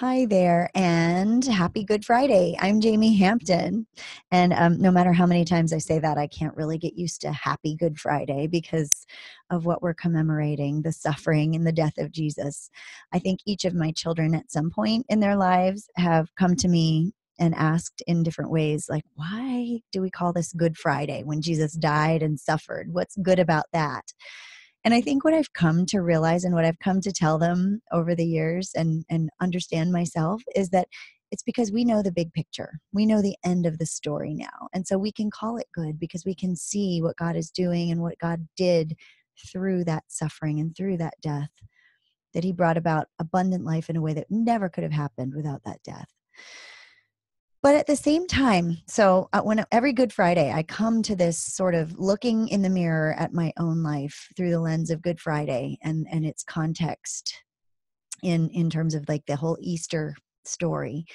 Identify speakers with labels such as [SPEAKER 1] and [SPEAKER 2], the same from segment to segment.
[SPEAKER 1] Hi there, and happy Good Friday. I'm Jaime Hampton. And um, no matter how many times I say that, I can't really get used to Happy Good Friday because of what we're commemorating the suffering and the death of Jesus. I think each of my children at some point in their lives have come to me and asked in different ways, like, why do we call this Good Friday when Jesus died and suffered? What's good about that? And I think what I've come to realize and what I've come to tell them over the years and, and understand myself is that it's because we know the big picture. We know the end of the story now. And so we can call it good because we can see what God is doing and what God did through that suffering and through that death. That He brought about abundant life in a way that never could have happened without that death but at the same time so uh, when every good friday i come to this sort of looking in the mirror at my own life through the lens of good friday and and its context in in terms of like the whole easter story.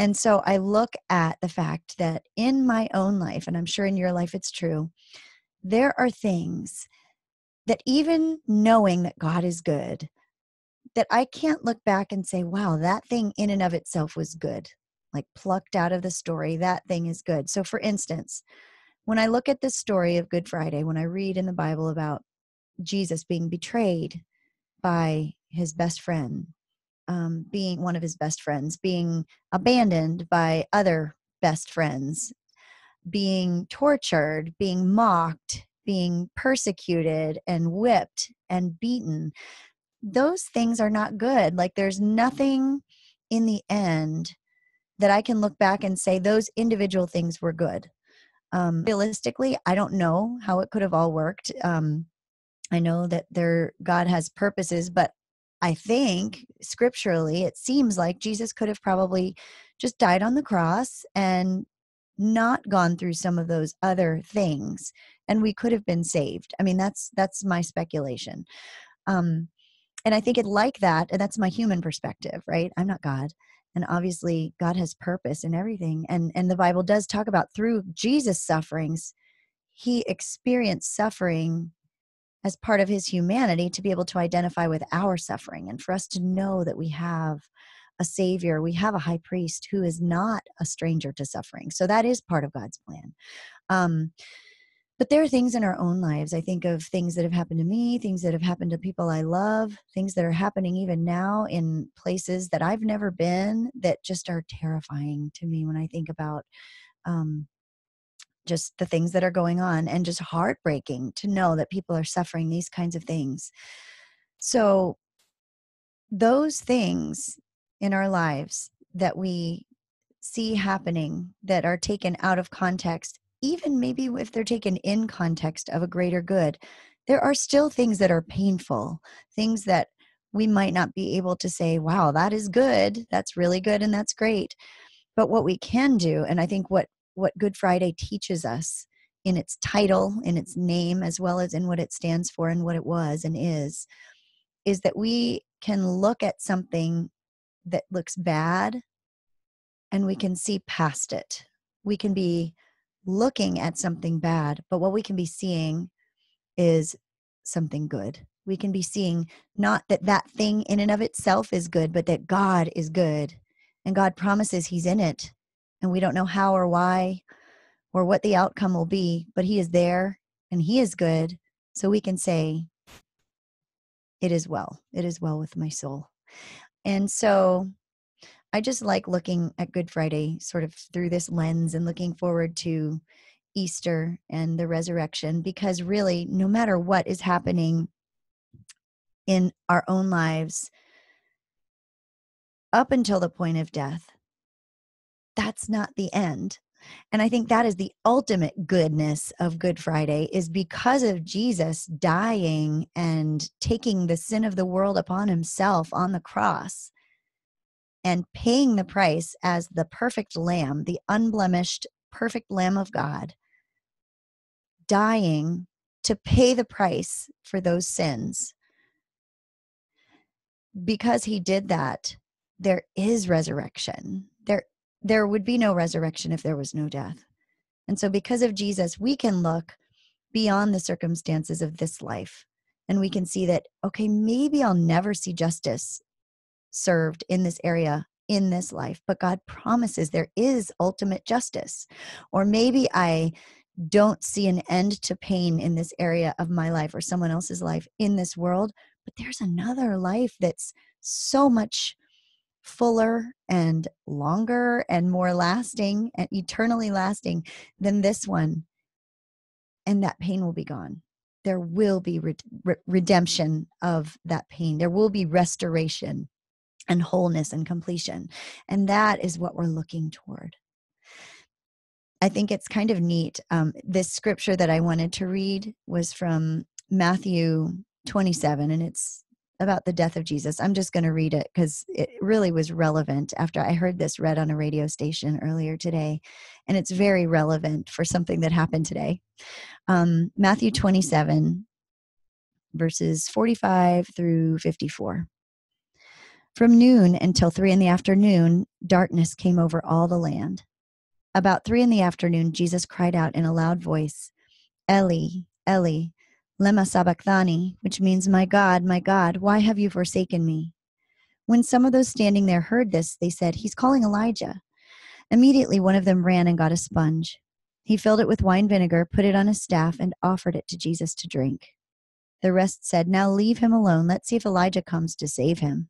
[SPEAKER 1] And so i look at the fact that in my own life and i'm sure in your life it's true there are things that even knowing that god is good that i can't look back and say wow that thing in and of itself was good like plucked out of the story, that thing is good. So, for instance, when I look at the story of Good Friday, when I read in the Bible about Jesus being betrayed by his best friend, um, being one of his best friends, being abandoned by other best friends, being tortured, being mocked, being persecuted and whipped and beaten, those things are not good. Like, there's nothing in the end that I can look back and say those individual things were good. Um, realistically, I don't know how it could have all worked. Um, I know that there God has purposes, but I think scripturally it seems like Jesus could have probably just died on the cross and not gone through some of those other things and we could have been saved. I mean that's that's my speculation. Um and I think it like that and that's my human perspective, right? I'm not God and obviously god has purpose in everything and and the bible does talk about through jesus sufferings he experienced suffering as part of his humanity to be able to identify with our suffering and for us to know that we have a savior we have a high priest who is not a stranger to suffering. So that is part of god's plan. Um, but there are things in our own lives. I think of things that have happened to me, things that have happened to people I love, things that are happening even now in places that I've never been that just are terrifying to me when I think about um, just the things that are going on and just heartbreaking to know that people are suffering these kinds of things. So, those things in our lives that we see happening that are taken out of context even maybe if they're taken in context of a greater good, there are still things that are painful, things that we might not be able to say, wow, that is good, that's really good, and that's great. But what we can do, and I think what, what Good Friday teaches us in its title, in its name, as well as in what it stands for and what it was and is, is that we can look at something that looks bad and we can see past it. We can be looking at something bad, but what we can be seeing is something good. We can be seeing not that that thing in and of itself is good, but that God is good and God promises He's in it. And we don't know how or why or what the outcome will be, but He is there and He is good. So we can say, It is well. It is well with my soul. And so I just like looking at Good Friday sort of through this lens and looking forward to Easter and the resurrection because really, no matter what is happening in our own lives up until the point of death, that's not the end. And I think that is the ultimate goodness of Good Friday is because of Jesus dying and taking the sin of the world upon himself on the cross and paying the price as the perfect lamb, the unblemished, perfect lamb of God, dying to pay the price for those sins. Because he did that, there is resurrection. There, there would be no resurrection if there was no death. And so, because of Jesus, we can look beyond the circumstances of this life and we can see that, okay, maybe I'll never see justice served in this area in this life, but God promises there is ultimate justice. Or maybe I don't see an end to pain in this area of my life or someone else's life in this world, but there's another life that's so much fuller and longer and more lasting and eternally lasting than this one. And that pain will be gone. There will be re- re- redemption of that pain. There will be restoration and wholeness and completion. And that is what we're looking toward. I think it's kind of neat. Um, this scripture that I wanted to read was from Matthew 27, and it's about the death of Jesus. I'm just going to read it because it really was relevant after I heard this read on a radio station earlier today. And it's very relevant for something that happened today. Um, Matthew 27, verses 45 through 54. From noon until three in the afternoon, darkness came over all the land. About three in the afternoon, Jesus cried out in a loud voice, Eli, Eli, lema sabachthani, which means, My God, my God, why have you forsaken me? When some of those standing there heard this, they said, He's calling Elijah. Immediately, one of them ran and got a sponge. He filled it with wine vinegar, put it on a staff, and offered it to Jesus to drink. The rest said, Now leave him alone. Let's see if Elijah comes to save him.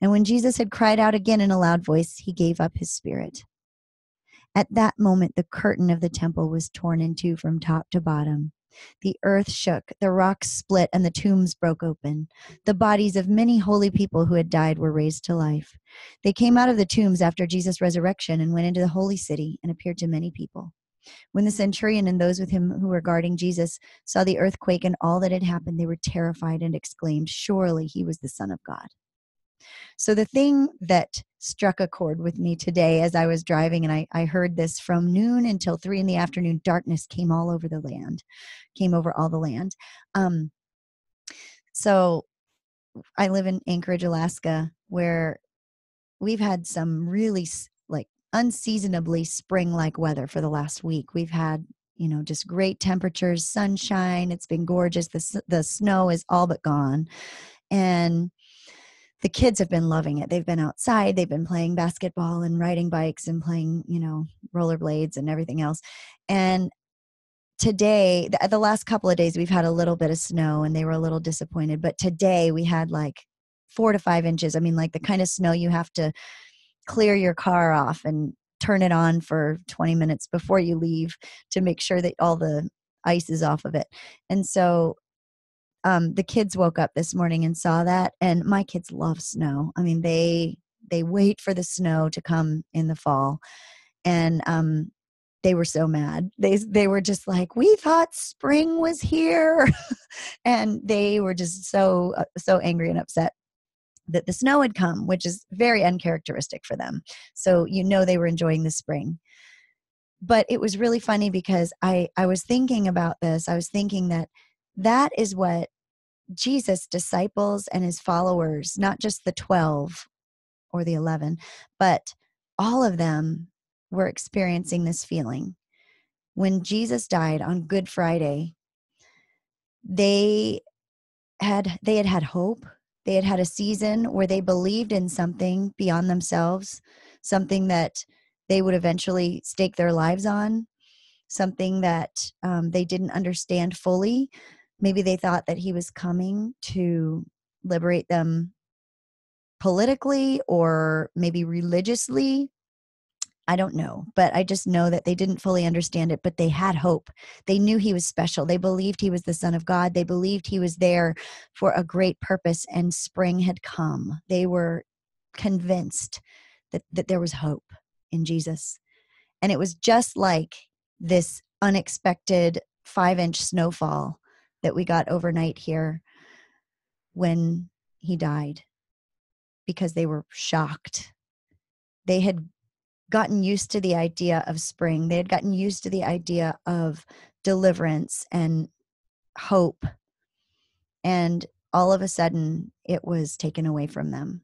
[SPEAKER 1] And when Jesus had cried out again in a loud voice, he gave up his spirit. At that moment, the curtain of the temple was torn in two from top to bottom. The earth shook, the rocks split, and the tombs broke open. The bodies of many holy people who had died were raised to life. They came out of the tombs after Jesus' resurrection and went into the holy city and appeared to many people. When the centurion and those with him who were guarding Jesus saw the earthquake and all that had happened, they were terrified and exclaimed, Surely he was the Son of God. So the thing that struck a chord with me today as I was driving, and I, I heard this from noon until three in the afternoon, darkness came all over the land, came over all the land. Um, so I live in Anchorage, Alaska, where we've had some really like unseasonably spring like weather for the last week. We've had you know just great temperatures sunshine it's been gorgeous the, the snow is all but gone and the kids have been loving it. They've been outside, they've been playing basketball and riding bikes and playing, you know, rollerblades and everything else. And today, the, the last couple of days, we've had a little bit of snow and they were a little disappointed. But today we had like four to five inches. I mean, like the kind of snow you have to clear your car off and turn it on for 20 minutes before you leave to make sure that all the ice is off of it. And so um, the kids woke up this morning and saw that and my kids love snow. I mean they they wait for the snow to come in the fall and um, they were so mad. They they were just like we thought spring was here. And they were just so uh, so angry and upset that the snow had come which is very uncharacteristic for them. So you know they were enjoying the spring. But it was really funny because i i was thinking about this. I was thinking that that is what Jesus' disciples and his followers, not just the 12 or the 11, but all of them were experiencing this feeling. When Jesus died on Good Friday, they had they had had hope. They had had a season where they believed in something beyond themselves, something that they would eventually stake their lives on, something that um, they didn't understand fully, maybe they thought that he was coming to liberate them politically or maybe religiously I don't know, but I just know that they didn't fully understand it, but they had hope. They knew he was special. They believed he was the Son of God. They believed he was there for a great purpose, and spring had come. They were convinced that, that there was hope in Jesus. And it was just like this unexpected five inch snowfall that we got overnight here when he died because they were shocked. They had gotten used to the idea of spring, they had gotten used to the idea of deliverance and hope. And all of a sudden, it was taken away from them,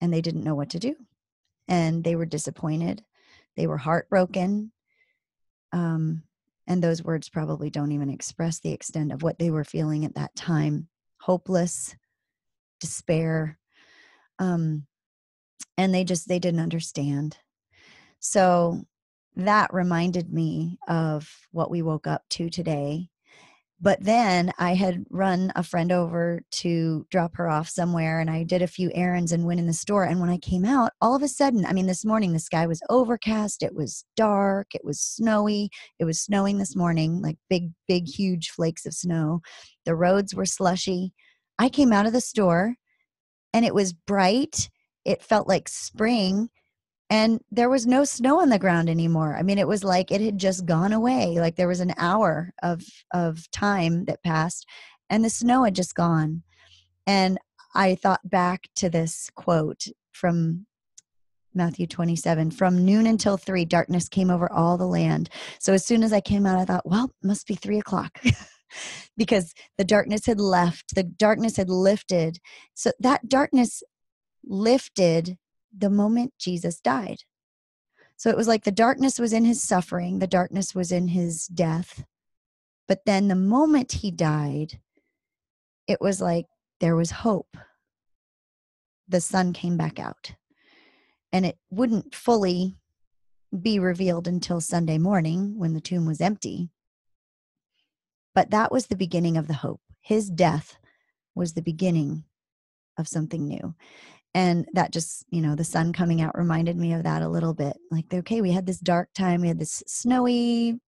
[SPEAKER 1] and they didn't know what to do. And they were disappointed, they were heartbroken. Um, and those words probably don't even express the extent of what they were feeling at that time hopeless, despair. Um, and they just they didn't understand so that reminded me of what we woke up to today but then I had run a friend over to drop her off somewhere and I did a few errands and went in the store. And when I came out, all of a sudden, I mean, this morning the sky was overcast, it was dark, it was snowy. It was snowing this morning, like big, big, huge flakes of snow. The roads were slushy. I came out of the store and it was bright. It felt like spring and there was no snow on the ground anymore. I mean it was like it had just gone away. Like there was an hour of of time that passed and the snow had just gone. And i thought back to this quote from Matthew 27 from noon until three darkness came over all the land. So as soon as i came out i thought well must be three o'clock. Because the darkness had left the darkness had lifted. So that darkness lifted the moment Jesus died. So it was like the darkness was in his suffering, the darkness was in his death. But then the moment he died, it was like there was hope. The sun came back out. And it wouldn't fully be revealed until Sunday morning when the tomb was empty. But that was the beginning of the hope. His death was the beginning of something new and that just you know the sun coming out reminded me of that a little bit like okay we had this dark time we had this snowy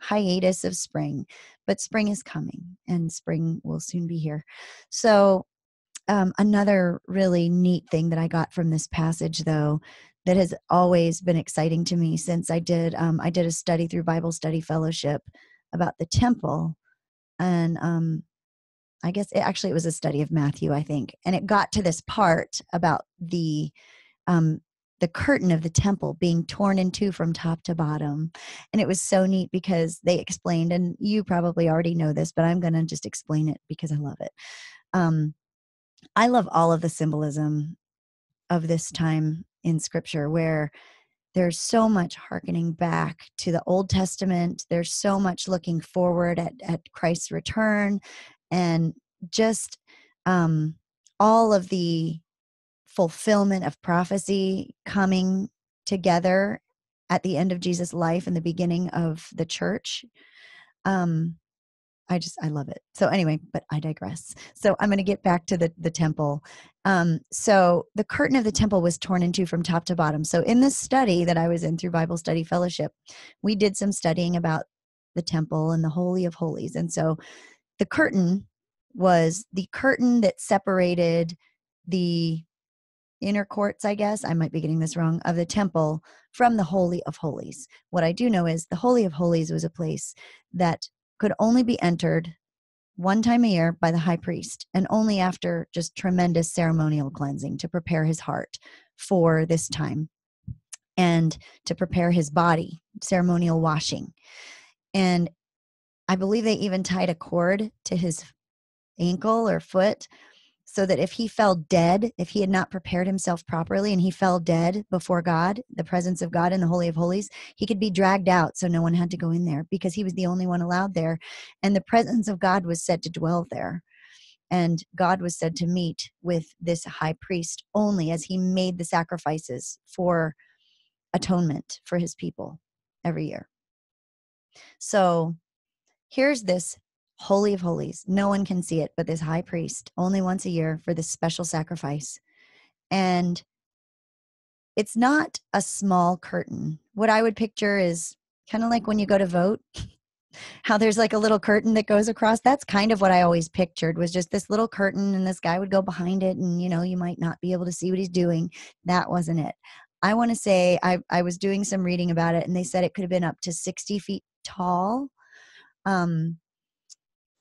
[SPEAKER 1] hiatus of spring but spring is coming and spring will soon be here. So um, another really neat thing that i got from this passage though that has always been exciting to me since i did um, i did a study through bible study fellowship about the temple and um, I guess it, actually it was a study of Matthew, I think, and it got to this part about the um, the curtain of the temple being torn in two from top to bottom, and it was so neat because they explained, and you probably already know this, but I'm going to just explain it because I love it. Um, I love all of the symbolism of this time in Scripture where there's so much harkening back to the Old Testament. There's so much looking forward at, at Christ's return and just um, all of the fulfillment of prophecy coming together at the end of Jesus' life and the beginning of the church. Um, I just I love it. So anyway, but I digress. So I'm going to get back to the the temple. Um, so the curtain of the temple was torn in two from top to bottom. So in this study that I was in through Bible Study Fellowship, we did some studying about the temple and the holy of holies. And so the curtain was the curtain that separated the inner courts, I guess, I might be getting this wrong, of the temple from the Holy of Holies. What I do know is the Holy of Holies was a place that could only be entered one time a year by the high priest and only after just tremendous ceremonial cleansing to prepare his heart for this time and to prepare his body, ceremonial washing. And I believe they even tied a cord to his ankle or foot so that if he fell dead, if he had not prepared himself properly and he fell dead before God, the presence of God in the Holy of Holies, he could be dragged out so no one had to go in there because he was the only one allowed there. And the presence of God was said to dwell there. And God was said to meet with this high priest only as he made the sacrifices for atonement for his people every year. So here's this holy of holies. No one can see it but this high priest, only once a year for this special sacrifice. And it's not a small curtain. What I would picture is kind of like when you go to vote, how there's like a little curtain that goes across. That's kind of what I always pictured was just this little curtain and this guy would go behind it and you know, you might not be able to see what he's doing. That wasn't it. I want to say I, I was doing some reading about it and they said it could have been up to 60 feet tall. Um,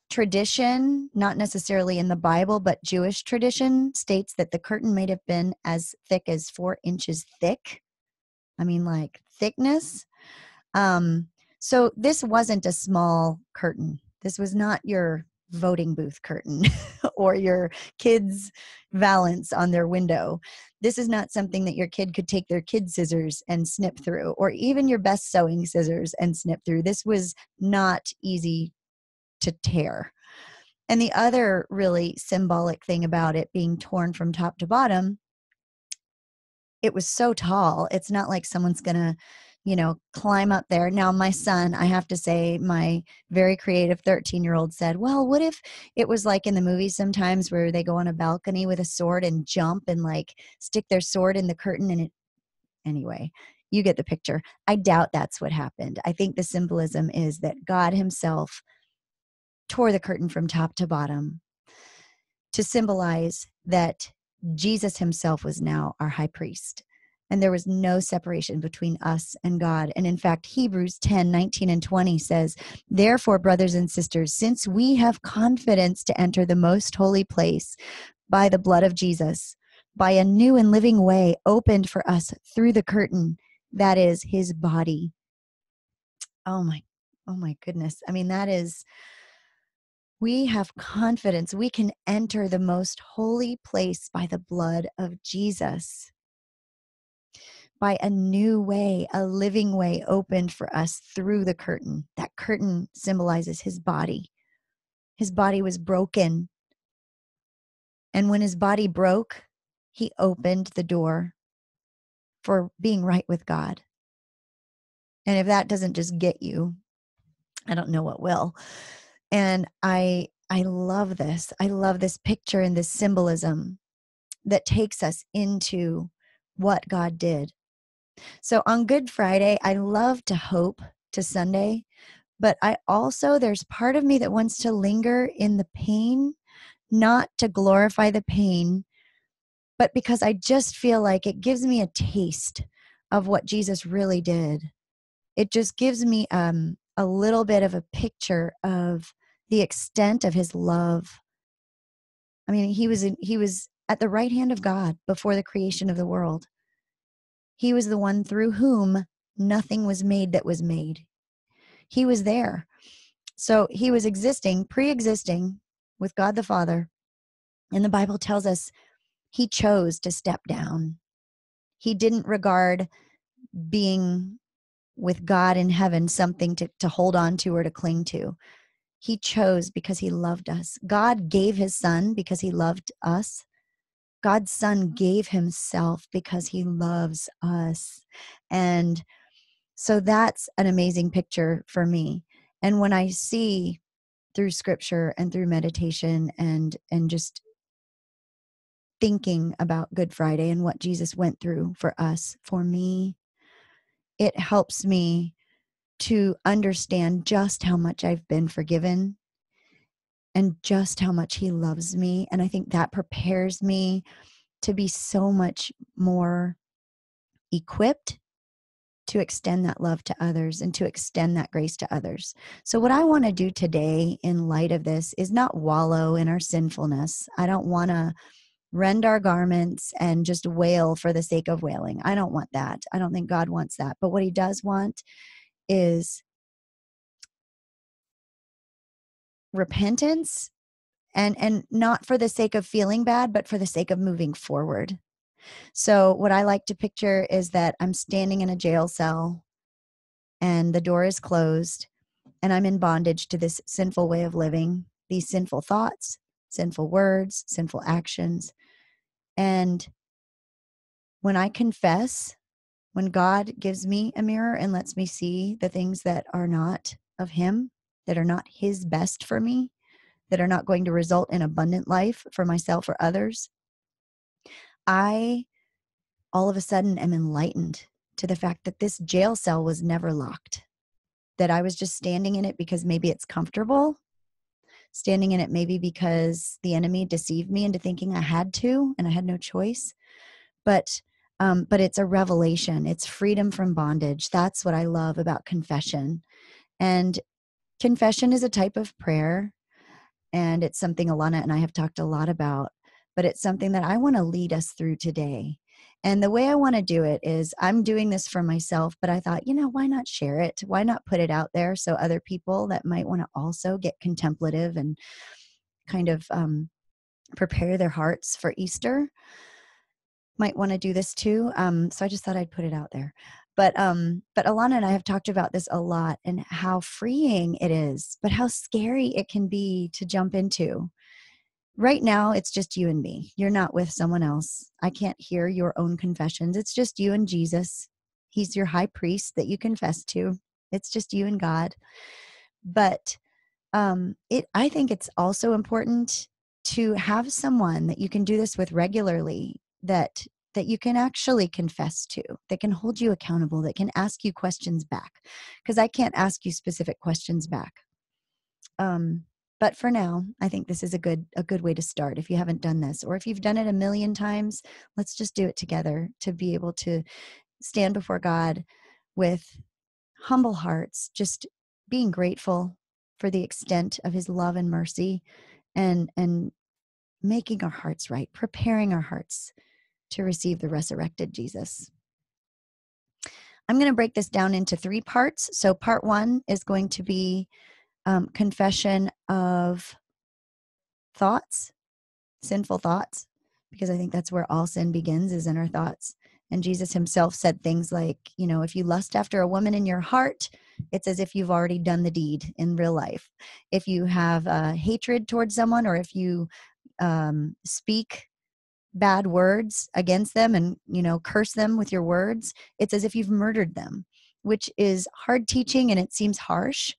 [SPEAKER 1] tradition, not necessarily in the Bible, but Jewish tradition states that the curtain may have been as thick as four inches thick. I mean, like thickness. Um, so this wasn't a small curtain. This was not your voting booth curtain or your kids' valance on their window. This is not something that your kid could take their kid scissors and snip through, or even your best sewing scissors and snip through. This was not easy to tear. And the other really symbolic thing about it being torn from top to bottom, it was so tall. It's not like someone's going to, you know, climb up there. Now, my son, I have to say, my very creative 13 year old said, Well, what if it was like in the movies sometimes where they go on a balcony with a sword and jump and like stick their sword in the curtain and it, anyway, you get the picture. I doubt that's what happened. I think the symbolism is that God Himself tore the curtain from top to bottom to symbolize that Jesus himself was now our high priest. And there was no separation between us and God. And in fact, Hebrews 10 19 and 20 says, Therefore, brothers and sisters, since we have confidence to enter the most holy place by the blood of Jesus, by a new and living way opened for us through the curtain, that is his body. Oh my, oh my goodness. I mean, that is we have confidence we can enter the most holy place by the blood of Jesus. By a new way, a living way opened for us through the curtain. That curtain symbolizes his body. His body was broken. And when his body broke, he opened the door for being right with God. And if that doesn't just get you, I don't know what will and i i love this i love this picture and this symbolism that takes us into what god did so on good friday i love to hope to sunday but i also there's part of me that wants to linger in the pain not to glorify the pain but because i just feel like it gives me a taste of what jesus really did it just gives me um, a little bit of a picture of the extent of his love. I mean, he was in, he was at the right hand of God before the creation of the world. He was the one through whom nothing was made that was made. He was there. So he was existing, pre existing with God the Father. And the Bible tells us he chose to step down. He didn't regard being with God in heaven something to, to hold on to or to cling to. He chose because he loved us. God gave his son because he loved us. God's son mm-hmm. gave himself because he loves us. And so that's an amazing picture for me. And when I see through scripture and through meditation and and just thinking about Good Friday and what Jesus went through for us, for me, it helps me to understand just how much I've been forgiven and just how much He loves me. And I think that prepares me to be so much more equipped to extend that love to others and to extend that grace to others. So, what I want to do today in light of this is not wallow in our sinfulness. I don't want to rend our garments and just wail for the sake of wailing. I don't want that. I don't think God wants that. But what He does want is repentance and and not for the sake of feeling bad but for the sake of moving forward. So what i like to picture is that i'm standing in a jail cell and the door is closed and i'm in bondage to this sinful way of living these sinful thoughts sinful words sinful actions. And when i confess when God gives me a mirror and lets me see the things that are not of Him, that are not His best for me, that are not going to result in abundant life for myself or others, I all of a sudden am enlightened to the fact that this jail cell was never locked, that I was just standing in it because maybe it's comfortable. Standing in it maybe because the enemy deceived me into thinking I had to and I had no choice. But um, but it's a revelation it's freedom from bondage that's what i love about confession and confession is a type of prayer and it's something alana and i have talked a lot about but it's something that i want to lead us through today and the way i want to do it is i'm doing this for myself but i thought you know why not share it why not put it out there so other people that might want to also get contemplative and kind of um, prepare their hearts for easter might want to do this too. Um, so I just thought I'd put it out there. But um, but Alana and I have talked about this a lot and how freeing it is, but how scary it can be to jump into. right now it's just you and me. You're not with someone else. I can't hear your own confessions. It's just you and Jesus. He's your high priest that you confess to. It's just you and God. But um it I think it's also important to have someone that you can do this with regularly that that you can actually confess to that can hold you accountable that can ask you questions back because i can't ask you specific questions back. Um but for now i think this is a good a good way to start if you haven't done this or if you've done it a million times let's just do it together to be able to stand before god with humble hearts just being grateful for the extent of his love and mercy and and making our hearts right preparing our hearts to receive the resurrected jesus i'm going to break this down into three parts so part one is going to be um, confession of thoughts, sinful thoughts, because I think that's where all sin begins is in our thoughts. And Jesus himself said things like, you know, if you lust after a woman in your heart, it's as if you've already done the deed in real life. If you have uh, hatred towards someone or if you um, speak bad words against them and, you know, curse them with your words, it's as if you've murdered them, which is hard teaching and it seems harsh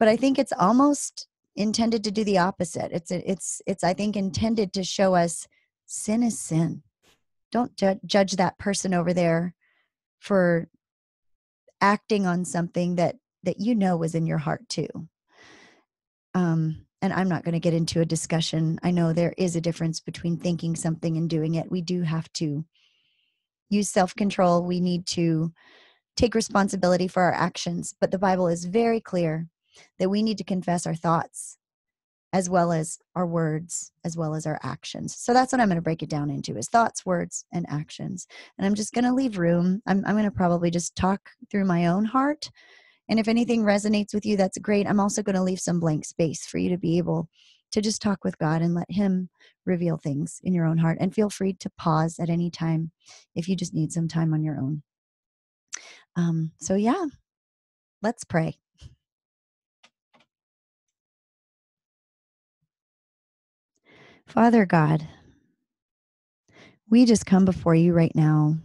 [SPEAKER 1] but i think it's almost intended to do the opposite. It's it's it's i think intended to show us sin is sin. Don't ju- judge that person over there for acting on something that that you know was in your heart too. Um and i'm not going to get into a discussion. I know there is a difference between thinking something and doing it. We do have to use self-control. We need to take responsibility for our actions but the bible is very clear that we need to confess our thoughts as well as our words as well as our actions. So that's what i'm going to break it down into is thoughts words and actions. And i'm just going to leave room. I'm, I'm going to probably just talk through my own heart and if anything resonates with you that's great. I'm also going to leave some blank space for you to be able to just talk with god and let him reveal things in your own heart. And feel free to pause at any time if you just need some time on your own. Um, so yeah. Let's pray. Father God, we just come before you right now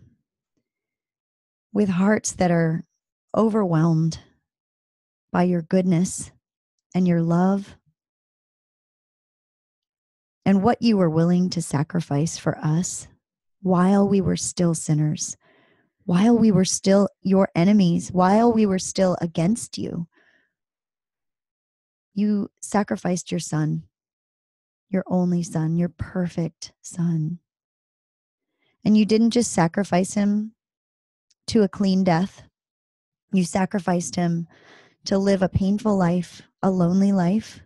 [SPEAKER 1] with hearts that are overwhelmed by your goodness and your love and what you were willing to sacrifice for us while we were still sinners, while we were still your enemies, while we were still against you. You sacrificed your son your only son, your perfect son. And you didn't just sacrifice him to a clean death, you sacrificed him to live a painful life, a lonely life,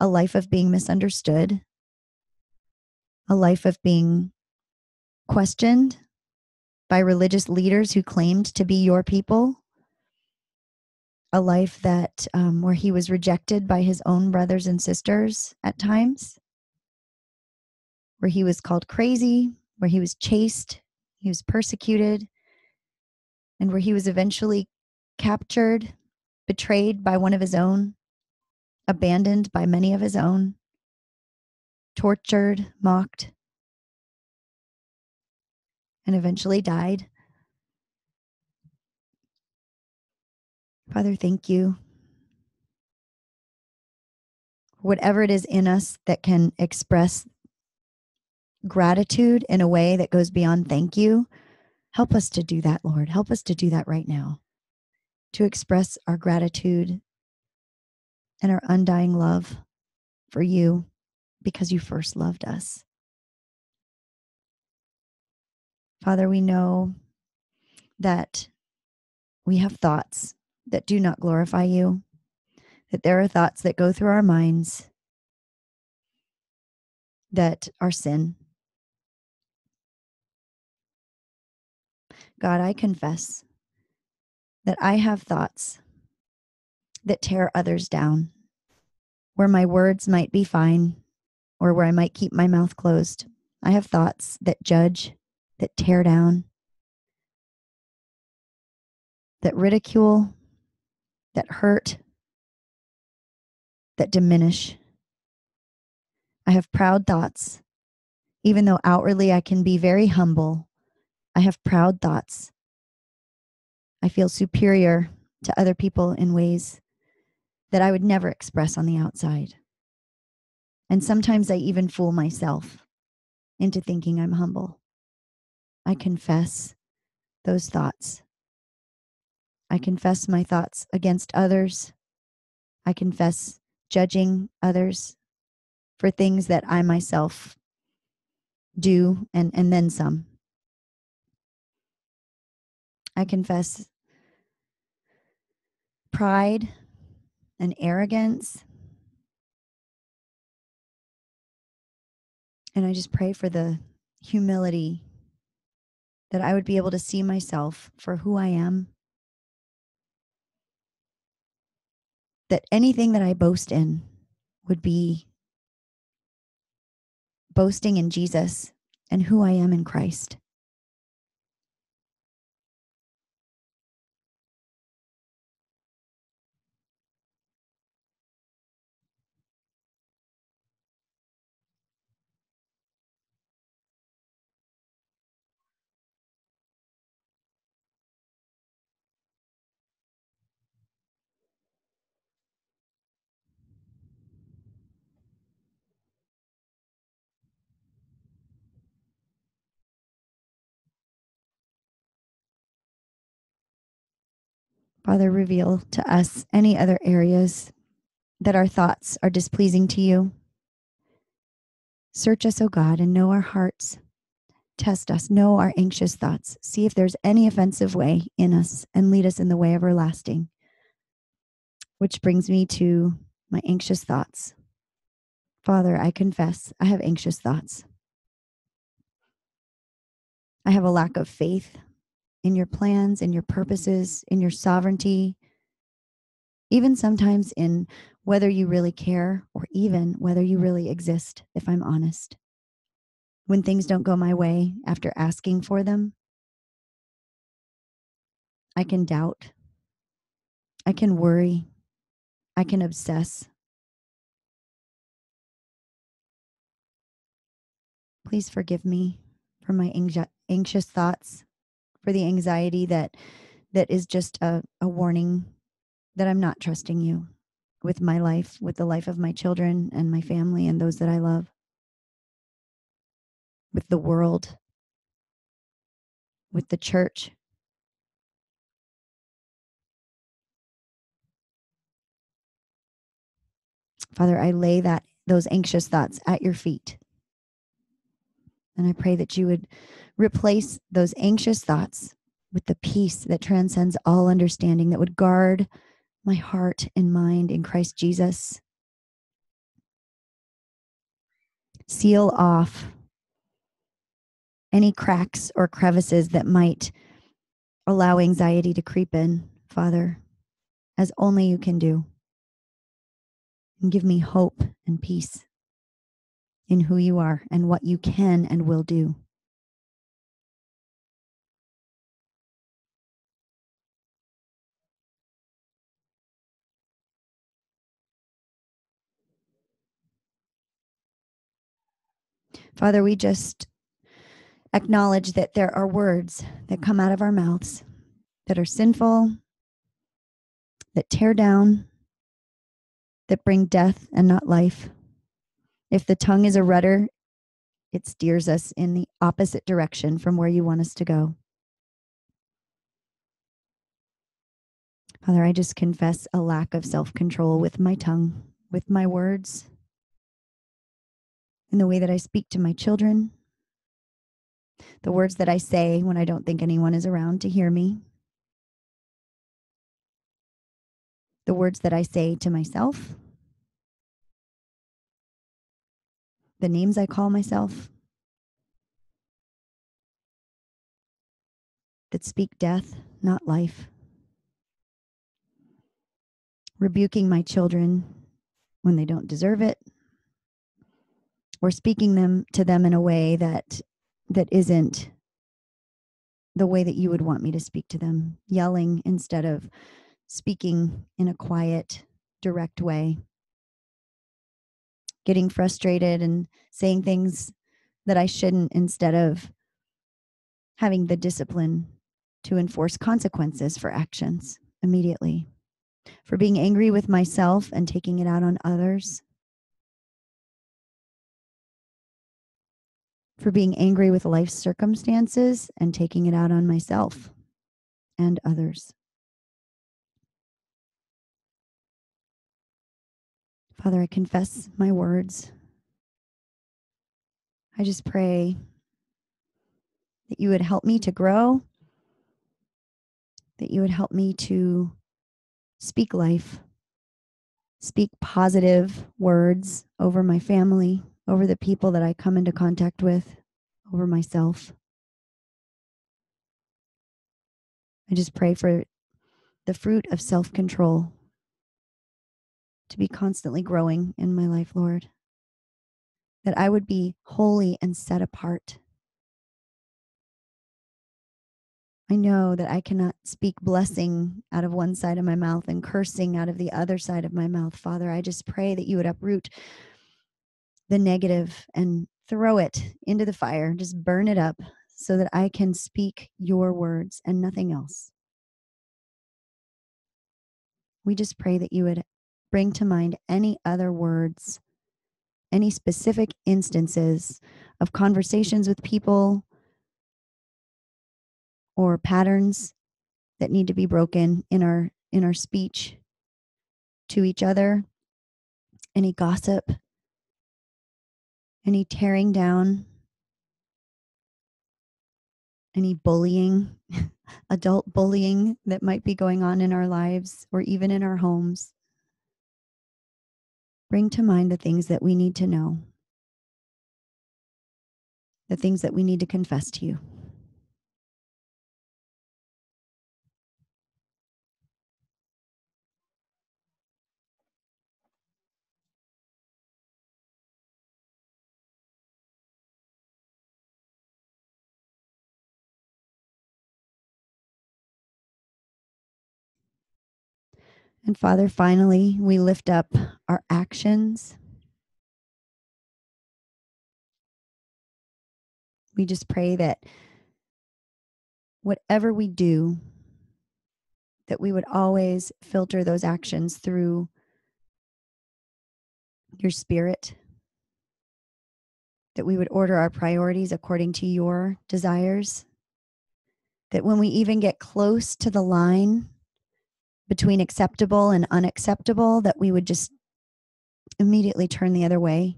[SPEAKER 1] a life of being misunderstood, a life of being questioned by religious leaders who claimed to be your people, a life that um, where he was rejected by his own brothers and sisters at times where he was called crazy where he was chased he was persecuted and where he was eventually captured betrayed by one of his own abandoned by many of his own tortured mocked and eventually died Father, thank you. Whatever it is in us that can express gratitude in a way that goes beyond thank you, help us to do that, Lord. Help us to do that right now, to express our gratitude and our undying love for you because you first loved us. Father, we know that we have thoughts that do not glorify you, that there are thoughts that go through our minds that are sin. God, I confess that I have thoughts that tear others down, where my words might be fine or where I might keep my mouth closed. I have thoughts that judge, that tear down, that ridicule, that hurt, that diminish. I have proud thoughts. Even though outwardly I can be very humble, I have proud thoughts. I feel superior to other people in ways that I would never express on the outside. And sometimes I even fool myself into thinking I'm humble. I confess those thoughts. I confess my thoughts against others. I confess judging others for things that I myself do and, and then some. I confess pride and arrogance. And I just pray for the humility that I would be able to see myself for who I am. That anything that I boast in would be boasting in Jesus and who I am in Christ. Father, reveal to us any other areas that our thoughts are displeasing to you. Search us, O God, and know our hearts. Test us, know our anxious thoughts. See if there's any offensive way in us and lead us in the way everlasting. Which brings me to my anxious thoughts. Father, I confess I have anxious thoughts. I have a lack of faith in your plans, in your purposes, in your sovereignty, even sometimes in whether you really care or even whether you really exist, if I'm honest. When things don't go my way after asking for them, I can doubt. I can worry. I can obsess. Please forgive me for my anxious thoughts for the anxiety that that is just a, a warning that I'm not trusting you with my life, with the life of my children and my family and those that I love, with the world, with the church. Father, I lay that those anxious thoughts at your feet. And I pray that you would replace those anxious thoughts with the peace that transcends all understanding, that would guard my heart and mind in Christ Jesus. Seal off any cracks or crevices that might allow anxiety to creep in, Father, as only you can do. And give me hope and peace in who you are and what you can and will do. Father, we just acknowledge that there are words that come out of our mouths that are sinful, that tear down, that bring death and not life. If the tongue is a rudder, it steers us in the opposite direction from where you want us to go. Father, I just confess a lack of self control with my tongue, with my words, in the way that I speak to my children, the words that I say when I don't think anyone is around to hear me, the words that I say to myself. The names I call myself. That speak death, not life. Rebuking my children when they don't deserve it, or speaking them to them in a way that that isn't the way that you would want me to speak to them, yelling instead of speaking in a quiet, direct way. Getting frustrated and saying things that I shouldn't instead of having the discipline to enforce consequences for actions immediately, for being angry with myself and taking it out on others, for being angry with life circumstances and taking it out on myself and others. Father, I confess my words. I just pray that you would help me to grow, that you would help me to speak life, speak positive words over my family, over the people that I come into contact with, over myself. I just pray for the fruit of self control to be constantly growing in my life, Lord. That I would be holy and set apart I know that I cannot speak blessing out of one side of my mouth and cursing out of the other side of my mouth. Father, I just pray that you would uproot the negative and throw it into the fire, just burn it up so that I can speak your words and nothing else. We just pray that you would bring to mind any other words, any specific instances of conversations with people or patterns that need to be broken in our in our speech to each other any gossip any tearing down? Any bullying? Adult bullying that might be going on in our lives or even in our homes? Bring to mind the things that we need to know. The things that we need to confess to you And Father, finally, we lift up our actions. We just pray that whatever we do, that we would always filter those actions through your spirit, that we would order our priorities according to your desires, that when we even get close to the line between acceptable and unacceptable that we would just immediately turn the other way,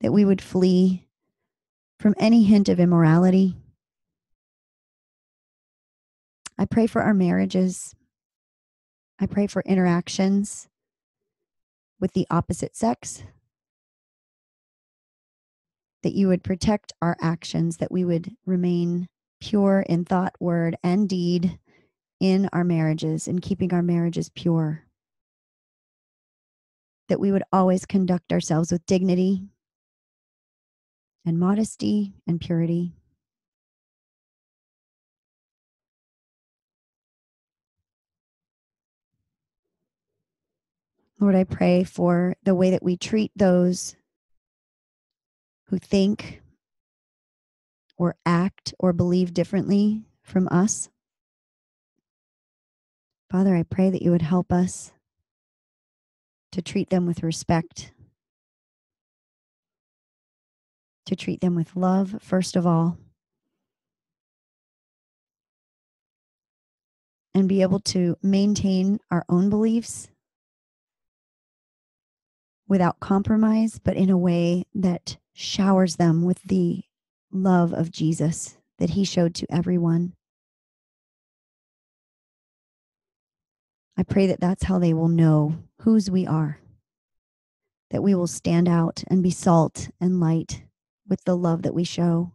[SPEAKER 1] that we would flee from any hint of immorality. I pray for our marriages. I pray for interactions with the opposite sex, that you would protect our actions, that we would remain pure in thought, word, and deed in our marriages and keeping our marriages pure. That we would always conduct ourselves with dignity and modesty and purity. Lord, I pray for the way that we treat those who think or act or believe differently from us. Father, I pray that you would help us to treat them with respect, to treat them with love, first of all, and be able to maintain our own beliefs without compromise, but in a way that showers them with the love of Jesus that he showed to everyone. I pray that that's how they will know whose we are, that we will stand out and be salt and light with the love that we show.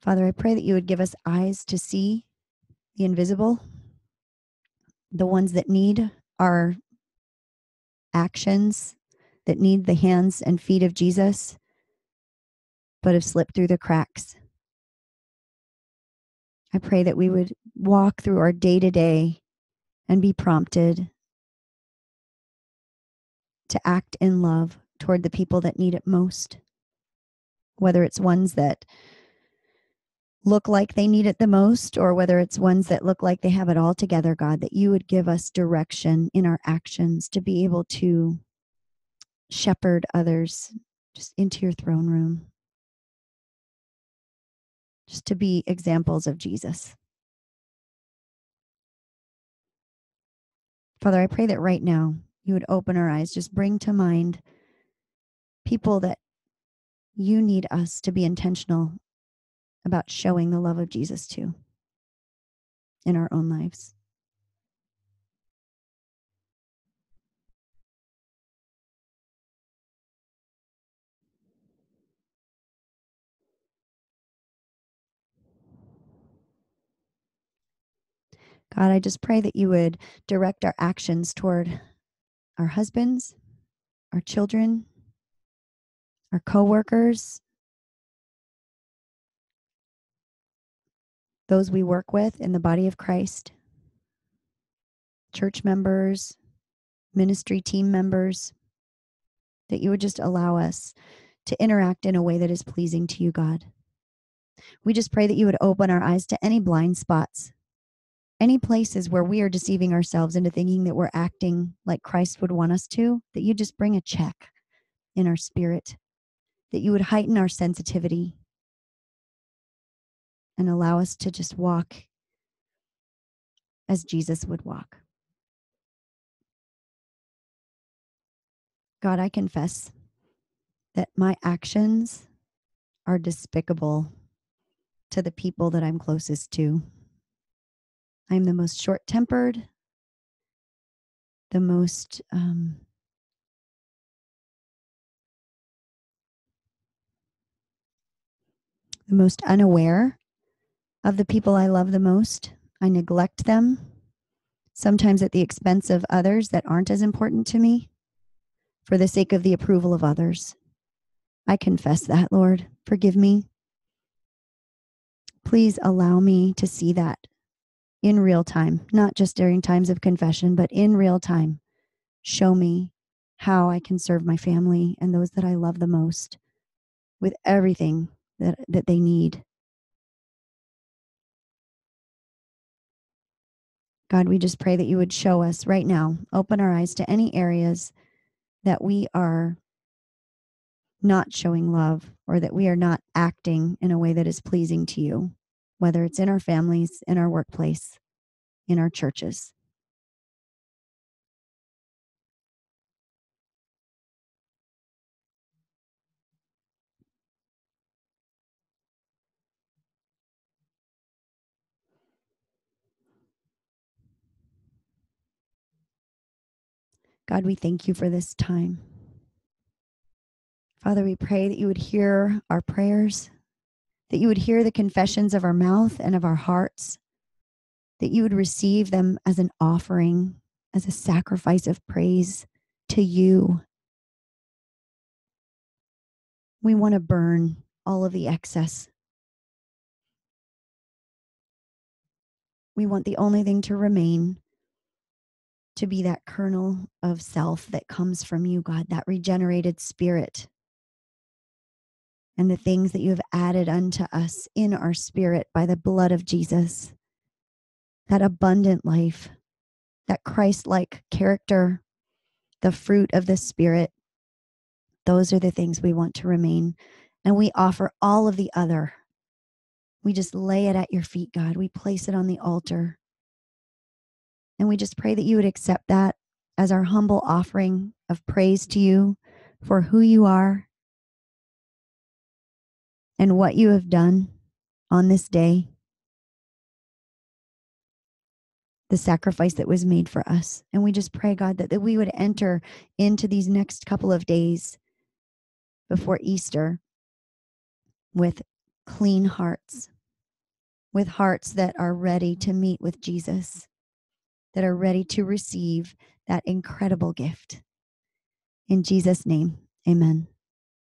[SPEAKER 1] Father, I pray that you would give us eyes to see the invisible, the ones that need our actions, that need the hands and feet of Jesus, but have slipped through the cracks. I pray that we mm. would walk through our day to day and be prompted to act in love toward the people that need it most, whether it's ones that look like they need it the most or whether it's ones that look like they have it all together, God, that you would give us direction in our actions to be able to shepherd others just into your throne room, just to be examples of Jesus. Father, I pray that right now you would open our eyes, just bring to mind people that you need us to be intentional about showing the love of Jesus to in our own lives. God, I just pray that you would direct our actions toward our husbands, our children, our coworkers, those we work with in the body of Christ, church members, ministry team members, that you would just allow us to interact in a way that is pleasing to you, God. We just pray that you would open our eyes to any blind spots, any places where we are deceiving ourselves into thinking that we're acting like Christ would want us to, that you just bring a check in our spirit, that you would heighten our sensitivity and allow us to just walk as Jesus would walk. God, I confess that my actions are despicable to the people that I'm closest to. I'm the most short tempered, the most um, the most unaware of the people I love the most. I neglect them, sometimes at the expense of others that aren't as important to me, for the sake of the approval of others. I confess that, Lord. Forgive me. Please allow me to see that in real time, not just during times of confession, but in real time. Show me how I can serve my family and those that I love the most with everything that, that they need. God, we just pray that you would show us right now, open our eyes to any areas that we are not showing love or that we are not acting in a way that is pleasing to you whether it's in our families, in our workplace, in our churches. God, we thank you for this time. Father, we pray that you would hear our prayers that you would hear the confessions of our mouth and of our hearts, that you would receive them as an offering, as a sacrifice of praise to you. We want to burn all of the excess. We want the only thing to remain to be that kernel of self that comes from you, God, that regenerated spirit and the things that you have added unto us in our spirit by the blood of Jesus. That abundant life, that Christ like character, the fruit of the Spirit. Those are the things we want to remain. And we offer all of the other. We just lay it at your feet, God. We place it on the altar. And we just pray that you would accept that as our humble offering of praise to you for who you are and what you have done on this day, the sacrifice that was made for us. And we just pray, God, that, that we would enter into these next couple of days before Easter with clean hearts, with hearts that are ready to meet with Jesus, that are ready to receive that incredible gift. In Jesus' name, amen.